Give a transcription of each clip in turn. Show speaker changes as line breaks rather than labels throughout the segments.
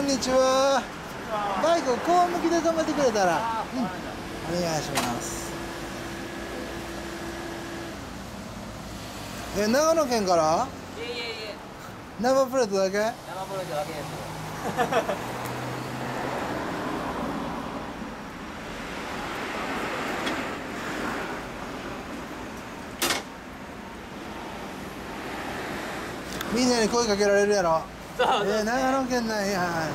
んにちは。バイクをこう向きで止めてくれたら、うん、お願いします。え長野県から？
いえいえいえ。
生プレートだけ？
生プレートだけです
みんなに声かけられるやろえー、長野県なんや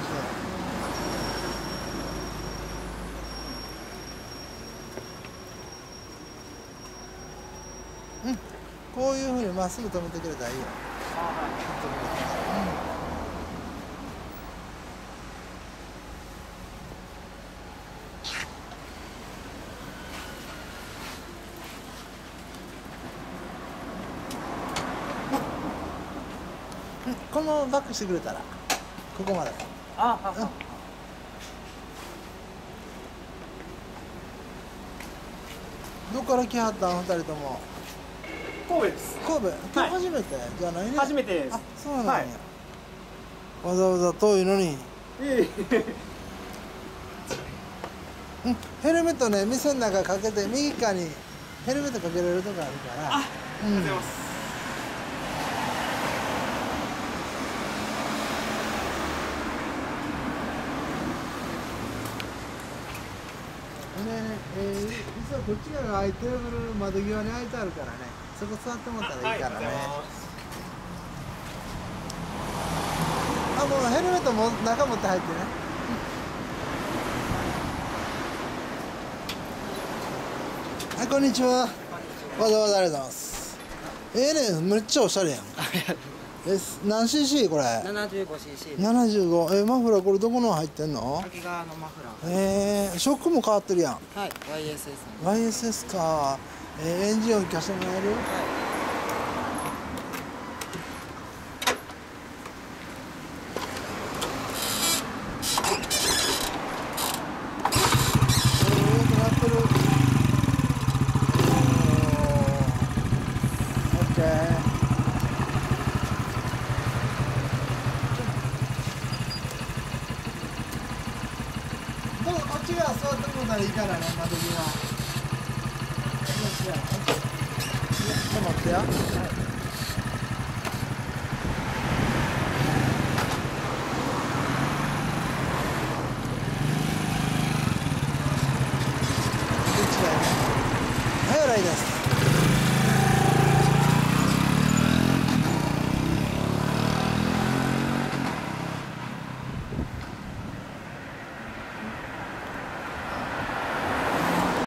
う。ん。こういうふうにまっすぐ止めてくれたらいいよこのままバックしてくれたらここまで。
ああ
うん。どっから来はったん二人とも？
神戸です。
神戸？今日初めて、じゃないね。
初めてです。
あそうなんや、
はい。
わざわざ遠いのに、うん、ヘルメットね店の中かけて右側にヘルメットかけられるとこあるから。
あ
うん。
ありがとうございます
ねえー、実はこっち側がテーブル窓際に開いてあるからねそこ座ってもらったらいいからね、あもうヘルメットも中持って入ってね。はいこんにちは。わざわざありがとうございます。ええねめっちゃおしゃれやんえ何 cc これ。
75cc
75えマフラーこれどこの入ってんの？
滝川のマフラー。
えー、ショックも変わってるやん。
はい YSS の
YSS か、えー、エンジン音聞かせてもらえる？おーことならいいからね、今時は。ちょっと待って。はい早いです。